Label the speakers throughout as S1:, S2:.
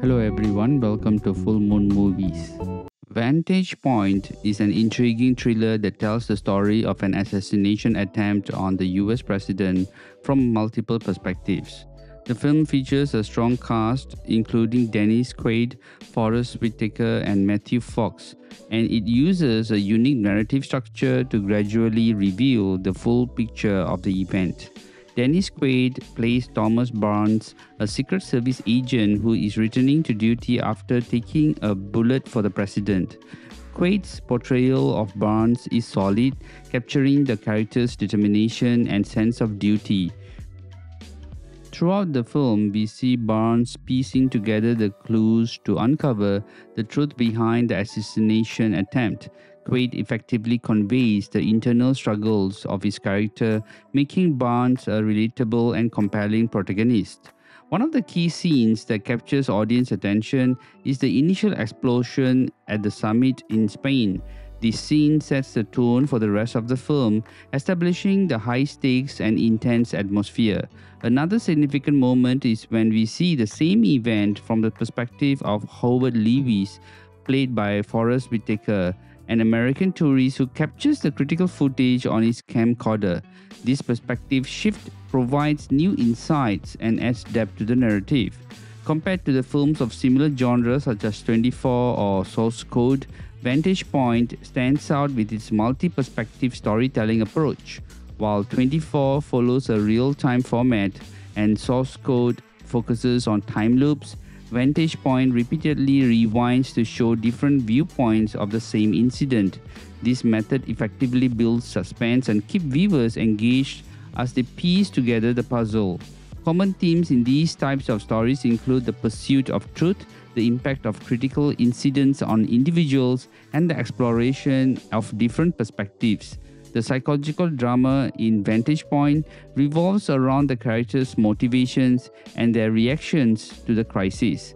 S1: Hello everyone, welcome to Full Moon Movies. Vantage Point is an intriguing thriller that tells the story of an assassination attempt on the US president from multiple perspectives. The film features a strong cast, including Dennis Quaid, Forest Whitaker, and Matthew Fox, and it uses a unique narrative structure to gradually reveal the full picture of the event. Dennis Quaid plays Thomas Barnes, a Secret Service agent who is returning to duty after taking a bullet for the president. Quaid's portrayal of Barnes is solid, capturing the character's determination and sense of duty. Throughout the film, we see Barnes piecing together the clues to uncover the truth behind the assassination attempt. Quaid effectively conveys the internal struggles of his character, making Barnes a relatable and compelling protagonist. One of the key scenes that captures audience attention is the initial explosion at the summit in Spain. This scene sets the tone for the rest of the film, establishing the high stakes and intense atmosphere. Another significant moment is when we see the same event from the perspective of Howard Lewis, played by Forest Whitaker an American tourist who captures the critical footage on his camcorder. This perspective shift provides new insights and adds depth to the narrative. Compared to the films of similar genres such as 24 or Source Code, Vantage Point stands out with its multi perspective storytelling approach, while 24 follows a real time format and Source Code focuses on time loops Vantage Point repeatedly rewinds to show different viewpoints of the same incident. This method effectively builds suspense and keeps viewers engaged as they piece together the puzzle. Common themes in these types of stories include the pursuit of truth, the impact of critical incidents on individuals, and the exploration of different perspectives. The psychological drama in Vantage Point revolves around the characters' motivations and their reactions to the crisis.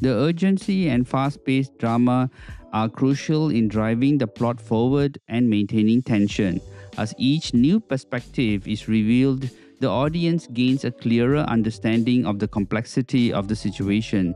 S1: The urgency and fast paced drama are crucial in driving the plot forward and maintaining tension. As each new perspective is revealed, the audience gains a clearer understanding of the complexity of the situation.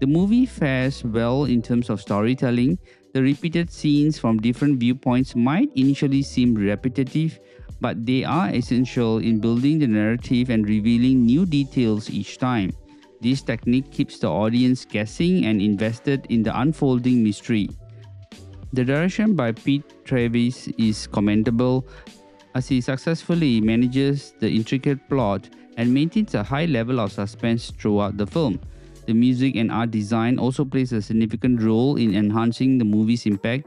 S1: The movie fares well in terms of storytelling, the repeated scenes from different viewpoints might initially seem repetitive, but they are essential in building the narrative and revealing new details each time. This technique keeps the audience guessing and invested in the unfolding mystery. The direction by Pete Travis is commendable as he successfully manages the intricate plot and maintains a high level of suspense throughout the film. The music and art design also plays a significant role in enhancing the movie's impact.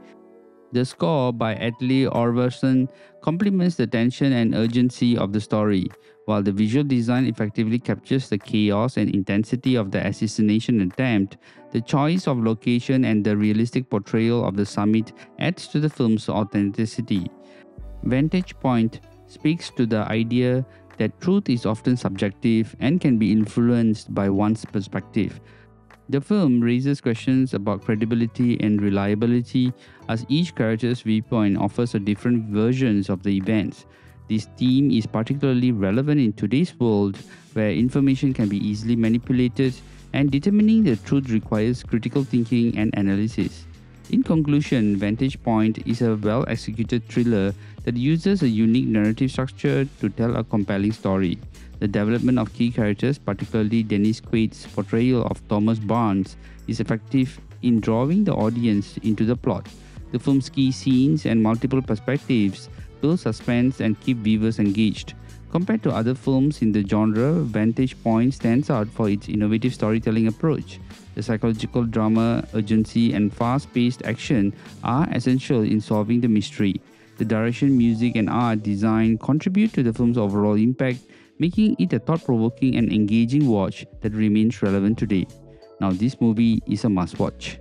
S1: The score by Atli Örvarsson complements the tension and urgency of the story, while the visual design effectively captures the chaos and intensity of the assassination attempt. The choice of location and the realistic portrayal of the summit adds to the film's authenticity. Vantage Point speaks to the idea that truth is often subjective and can be influenced by one's perspective. The film raises questions about credibility and reliability as each character's viewpoint offers a different versions of the events. This theme is particularly relevant in today's world where information can be easily manipulated and determining the truth requires critical thinking and analysis. In conclusion, Vantage Point is a well executed thriller that uses a unique narrative structure to tell a compelling story. The development of key characters, particularly Dennis Quaid's portrayal of Thomas Barnes, is effective in drawing the audience into the plot. The film's key scenes and multiple perspectives build suspense and keep viewers engaged. Compared to other films in the genre, Vantage Point stands out for its innovative storytelling approach. The psychological drama, urgency, and fast paced action are essential in solving the mystery. The direction, music, and art design contribute to the film's overall impact, making it a thought provoking and engaging watch that remains relevant today. Now, this movie is a must watch.